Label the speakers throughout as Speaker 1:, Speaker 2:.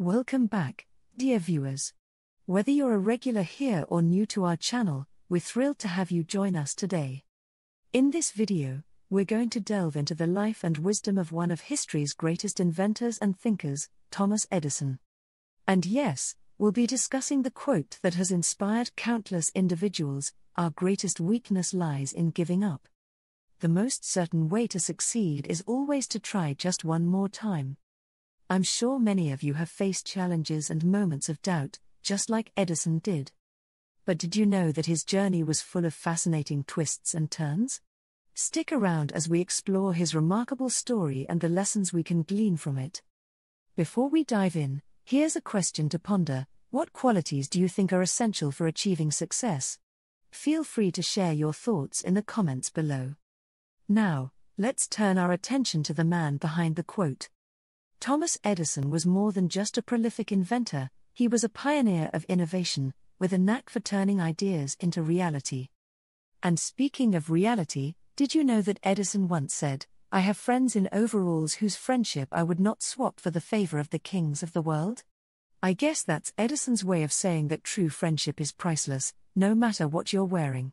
Speaker 1: Welcome back, dear viewers. Whether you're a regular here or new to our channel, we're thrilled to have you join us today. In this video, we're going to delve into the life and wisdom of one of history's greatest inventors and thinkers, Thomas Edison. And yes, we'll be discussing the quote that has inspired countless individuals our greatest weakness lies in giving up. The most certain way to succeed is always to try just one more time. I'm sure many of you have faced challenges and moments of doubt, just like Edison did. But did you know that his journey was full of fascinating twists and turns? Stick around as we explore his remarkable story and the lessons we can glean from it. Before we dive in, here's a question to ponder What qualities do you think are essential for achieving success? Feel free to share your thoughts in the comments below. Now, let's turn our attention to the man behind the quote. Thomas Edison was more than just a prolific inventor, he was a pioneer of innovation, with a knack for turning ideas into reality. And speaking of reality, did you know that Edison once said, I have friends in overalls whose friendship I would not swap for the favor of the kings of the world? I guess that's Edison's way of saying that true friendship is priceless, no matter what you're wearing.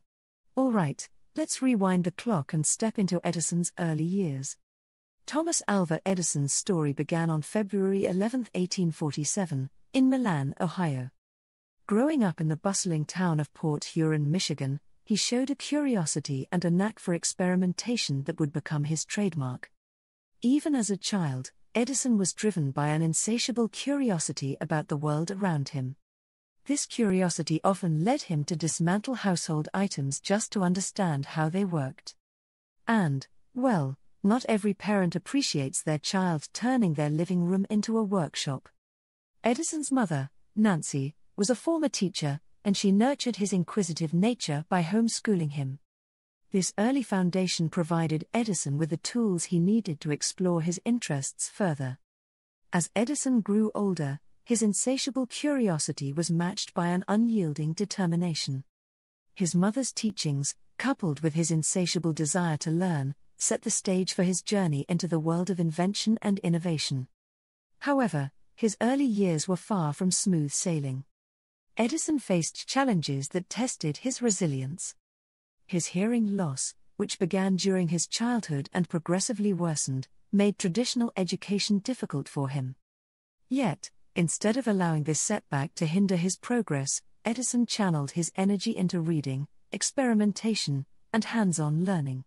Speaker 1: Alright, let's rewind the clock and step into Edison's early years. Thomas Alva Edison's story began on February 11, 1847, in Milan, Ohio. Growing up in the bustling town of Port Huron, Michigan, he showed a curiosity and a knack for experimentation that would become his trademark. Even as a child, Edison was driven by an insatiable curiosity about the world around him. This curiosity often led him to dismantle household items just to understand how they worked. And, well, not every parent appreciates their child turning their living room into a workshop. Edison's mother, Nancy, was a former teacher, and she nurtured his inquisitive nature by homeschooling him. This early foundation provided Edison with the tools he needed to explore his interests further. As Edison grew older, his insatiable curiosity was matched by an unyielding determination. His mother's teachings, coupled with his insatiable desire to learn, set the stage for his journey into the world of invention and innovation. However, his early years were far from smooth sailing. Edison faced challenges that tested his resilience. His hearing loss, which began during his childhood and progressively worsened, made traditional education difficult for him. Yet, instead of allowing this setback to hinder his progress, Edison channeled his energy into reading, experimentation, and hands on learning.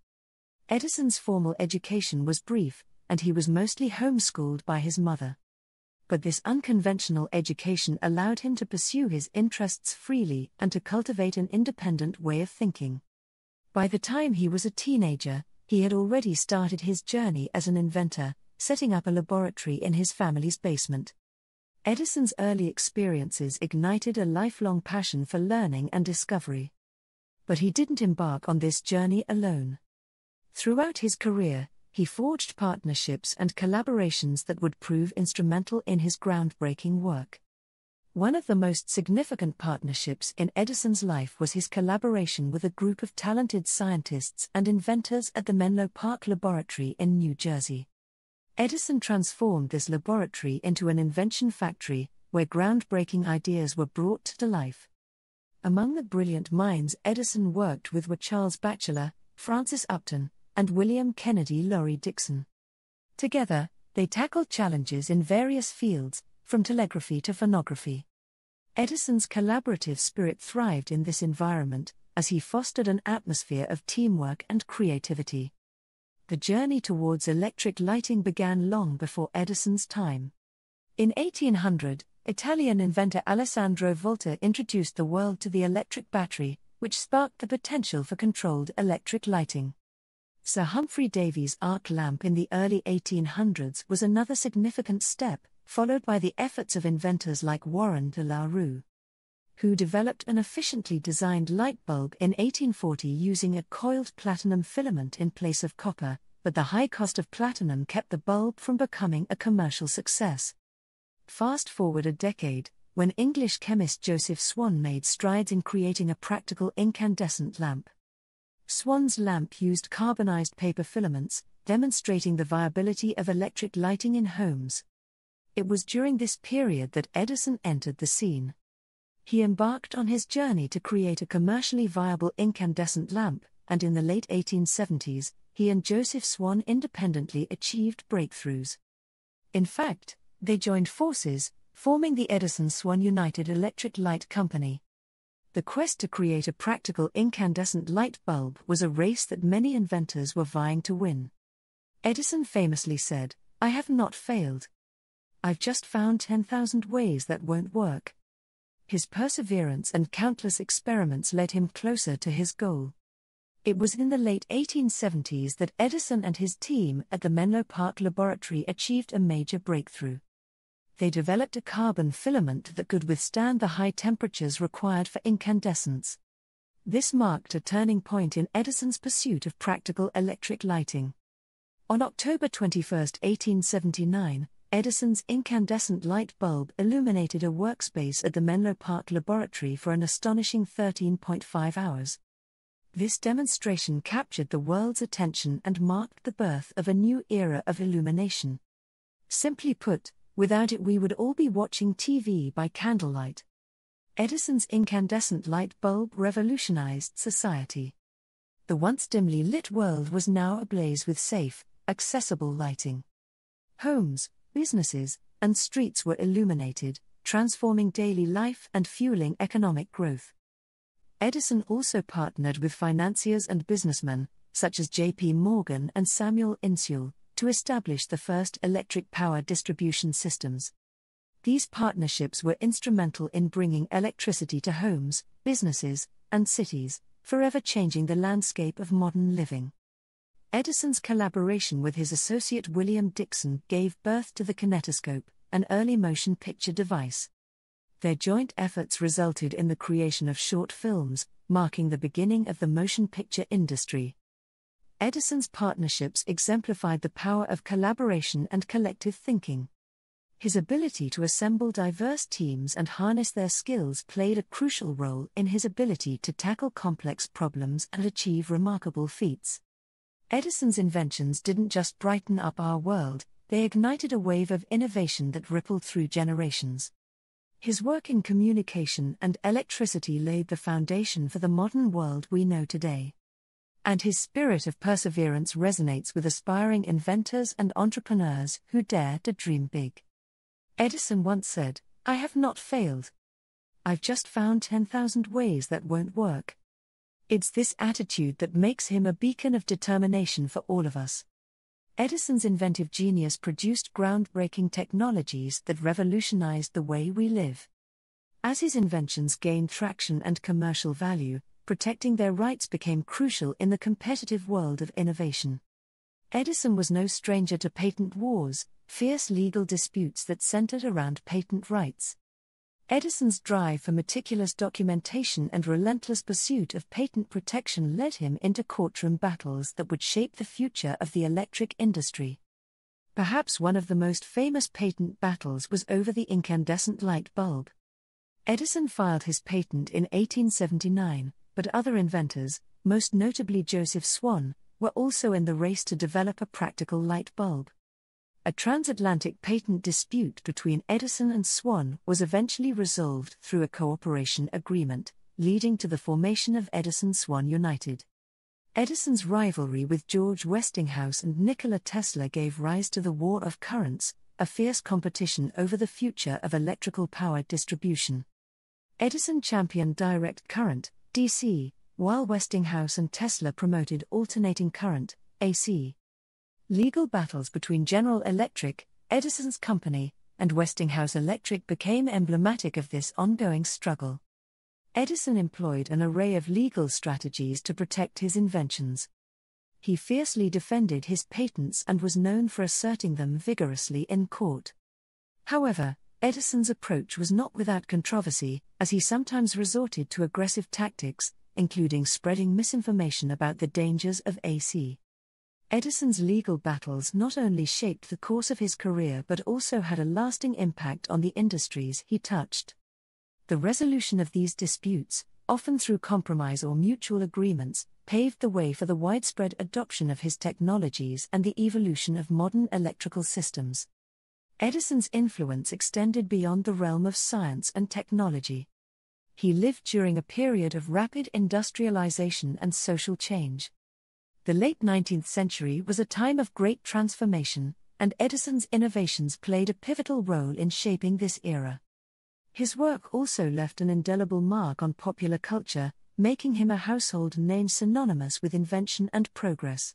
Speaker 1: Edison's formal education was brief, and he was mostly homeschooled by his mother. But this unconventional education allowed him to pursue his interests freely and to cultivate an independent way of thinking. By the time he was a teenager, he had already started his journey as an inventor, setting up a laboratory in his family's basement. Edison's early experiences ignited a lifelong passion for learning and discovery. But he didn't embark on this journey alone. Throughout his career, he forged partnerships and collaborations that would prove instrumental in his groundbreaking work. One of the most significant partnerships in Edison's life was his collaboration with a group of talented scientists and inventors at the Menlo Park Laboratory in New Jersey. Edison transformed this laboratory into an invention factory, where groundbreaking ideas were brought to life. Among the brilliant minds Edison worked with were Charles Batchelor, Francis Upton, and William Kennedy Laurie Dickson. Together, they tackled challenges in various fields, from telegraphy to phonography. Edison's collaborative spirit thrived in this environment, as he fostered an atmosphere of teamwork and creativity. The journey towards electric lighting began long before Edison's time. In 1800, Italian inventor Alessandro Volta introduced the world to the electric battery, which sparked the potential for controlled electric lighting. Sir Humphry Davy's arc lamp in the early 1800s was another significant step, followed by the efforts of inventors like Warren de la Rue, who developed an efficiently designed light bulb in 1840 using a coiled platinum filament in place of copper, but the high cost of platinum kept the bulb from becoming a commercial success. Fast forward a decade, when English chemist Joseph Swan made strides in creating a practical incandescent lamp. Swan's lamp used carbonized paper filaments, demonstrating the viability of electric lighting in homes. It was during this period that Edison entered the scene. He embarked on his journey to create a commercially viable incandescent lamp, and in the late 1870s, he and Joseph Swan independently achieved breakthroughs. In fact, they joined forces, forming the Edison Swan United Electric Light Company. The quest to create a practical incandescent light bulb was a race that many inventors were vying to win. Edison famously said, I have not failed. I've just found 10,000 ways that won't work. His perseverance and countless experiments led him closer to his goal. It was in the late 1870s that Edison and his team at the Menlo Park Laboratory achieved a major breakthrough they developed a carbon filament that could withstand the high temperatures required for incandescence. This marked a turning point in Edison's pursuit of practical electric lighting. On October 21, 1879, Edison's incandescent light bulb illuminated a workspace at the Menlo Park Laboratory for an astonishing 13.5 hours. This demonstration captured the world's attention and marked the birth of a new era of illumination. Simply put, Without it, we would all be watching TV by candlelight. Edison's incandescent light bulb revolutionized society. The once dimly lit world was now ablaze with safe, accessible lighting. Homes, businesses, and streets were illuminated, transforming daily life and fueling economic growth. Edison also partnered with financiers and businessmen, such as J.P. Morgan and Samuel Insull, to establish the first electric power distribution systems. These partnerships were instrumental in bringing electricity to homes, businesses, and cities, forever changing the landscape of modern living. Edison's collaboration with his associate William Dickson gave birth to the kinetoscope, an early motion picture device. Their joint efforts resulted in the creation of short films, marking the beginning of the motion picture industry. Edison's partnerships exemplified the power of collaboration and collective thinking. His ability to assemble diverse teams and harness their skills played a crucial role in his ability to tackle complex problems and achieve remarkable feats. Edison's inventions didn't just brighten up our world, they ignited a wave of innovation that rippled through generations. His work in communication and electricity laid the foundation for the modern world we know today and his spirit of perseverance resonates with aspiring inventors and entrepreneurs who dare to dream big. Edison once said, I have not failed. I've just found 10,000 ways that won't work. It's this attitude that makes him a beacon of determination for all of us. Edison's inventive genius produced groundbreaking technologies that revolutionized the way we live. As his inventions gained traction and commercial value, protecting their rights became crucial in the competitive world of innovation. Edison was no stranger to patent wars, fierce legal disputes that centered around patent rights. Edison's drive for meticulous documentation and relentless pursuit of patent protection led him into courtroom battles that would shape the future of the electric industry. Perhaps one of the most famous patent battles was over the incandescent light bulb. Edison filed his patent in 1879, but other inventors, most notably Joseph Swan, were also in the race to develop a practical light bulb. A transatlantic patent dispute between Edison and Swan was eventually resolved through a cooperation agreement, leading to the formation of Edison Swan United. Edison's rivalry with George Westinghouse and Nikola Tesla gave rise to the War of Currents, a fierce competition over the future of electrical power distribution. Edison championed direct current, DC, while Westinghouse and Tesla promoted alternating current, AC. Legal battles between General Electric, Edison's company, and Westinghouse Electric became emblematic of this ongoing struggle. Edison employed an array of legal strategies to protect his inventions. He fiercely defended his patents and was known for asserting them vigorously in court. However, Edison's approach was not without controversy, as he sometimes resorted to aggressive tactics, including spreading misinformation about the dangers of AC. Edison's legal battles not only shaped the course of his career but also had a lasting impact on the industries he touched. The resolution of these disputes, often through compromise or mutual agreements, paved the way for the widespread adoption of his technologies and the evolution of modern electrical systems. Edison's influence extended beyond the realm of science and technology. He lived during a period of rapid industrialization and social change. The late 19th century was a time of great transformation, and Edison's innovations played a pivotal role in shaping this era. His work also left an indelible mark on popular culture, making him a household name synonymous with invention and progress.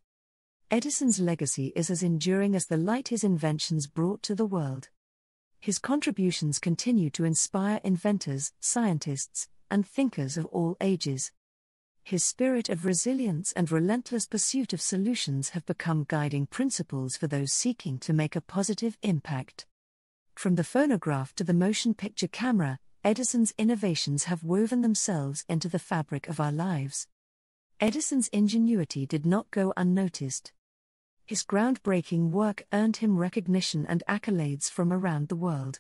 Speaker 1: Edison's legacy is as enduring as the light his inventions brought to the world. His contributions continue to inspire inventors, scientists, and thinkers of all ages. His spirit of resilience and relentless pursuit of solutions have become guiding principles for those seeking to make a positive impact. From the phonograph to the motion picture camera, Edison's innovations have woven themselves into the fabric of our lives. Edison's ingenuity did not go unnoticed. His groundbreaking work earned him recognition and accolades from around the world.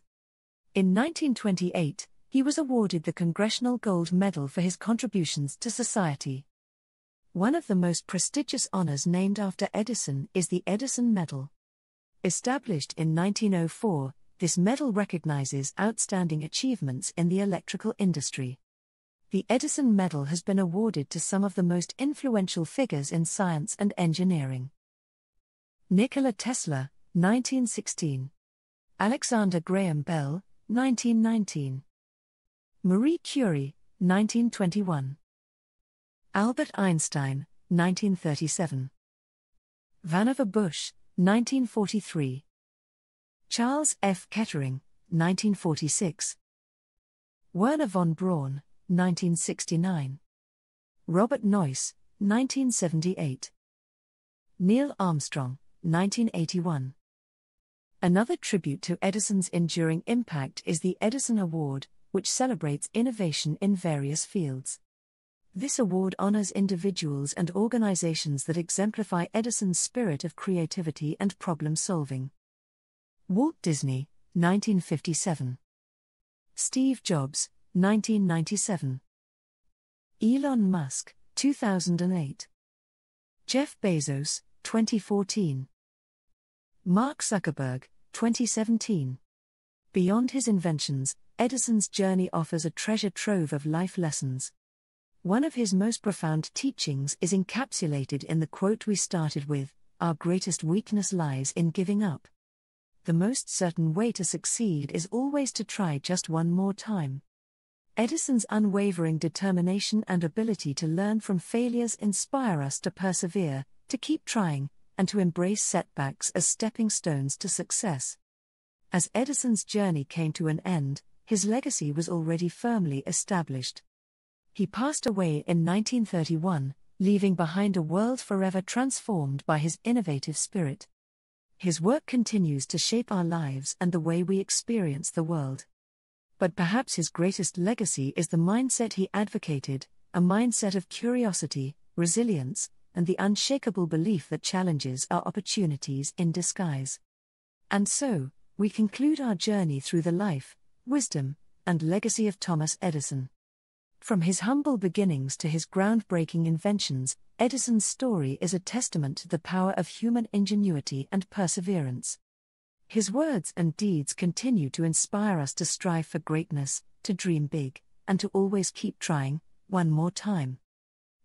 Speaker 1: In 1928, he was awarded the Congressional Gold Medal for his contributions to society. One of the most prestigious honors named after Edison is the Edison Medal. Established in 1904, this medal recognizes outstanding achievements in the electrical industry. The Edison Medal has been awarded to some of the most influential figures in science and engineering. Nikola Tesla, 1916. Alexander Graham Bell, 1919. Marie Curie, 1921. Albert Einstein, 1937. Vannevar Bush, 1943. Charles F. Kettering, 1946. Wernher von Braun, 1969. Robert Noyce, 1978. Neil Armstrong, 1981. Another tribute to Edison's enduring impact is the Edison Award, which celebrates innovation in various fields. This award honors individuals and organizations that exemplify Edison's spirit of creativity and problem solving. Walt Disney, 1957. Steve Jobs, 1997. Elon Musk, 2008. Jeff Bezos, 2014. Mark Zuckerberg, 2017. Beyond his inventions, Edison's journey offers a treasure trove of life lessons. One of his most profound teachings is encapsulated in the quote we started with Our greatest weakness lies in giving up the most certain way to succeed is always to try just one more time. Edison's unwavering determination and ability to learn from failures inspire us to persevere, to keep trying, and to embrace setbacks as stepping stones to success. As Edison's journey came to an end, his legacy was already firmly established. He passed away in 1931, leaving behind a world forever transformed by his innovative spirit. His work continues to shape our lives and the way we experience the world. But perhaps his greatest legacy is the mindset he advocated a mindset of curiosity, resilience, and the unshakable belief that challenges are opportunities in disguise. And so, we conclude our journey through the life, wisdom, and legacy of Thomas Edison. From his humble beginnings to his groundbreaking inventions, Edison's story is a testament to the power of human ingenuity and perseverance. His words and deeds continue to inspire us to strive for greatness, to dream big, and to always keep trying, one more time.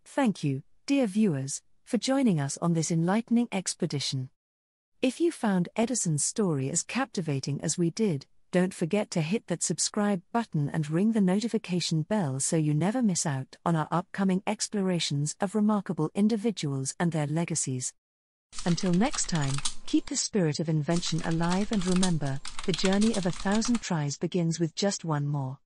Speaker 1: Thank you, dear viewers, for joining us on this enlightening expedition. If you found Edison's story as captivating as we did, don't forget to hit that subscribe button and ring the notification bell so you never miss out on our upcoming explorations of remarkable individuals and their legacies. Until next time, keep the spirit of invention alive and remember, the journey of a thousand tries begins with just one more.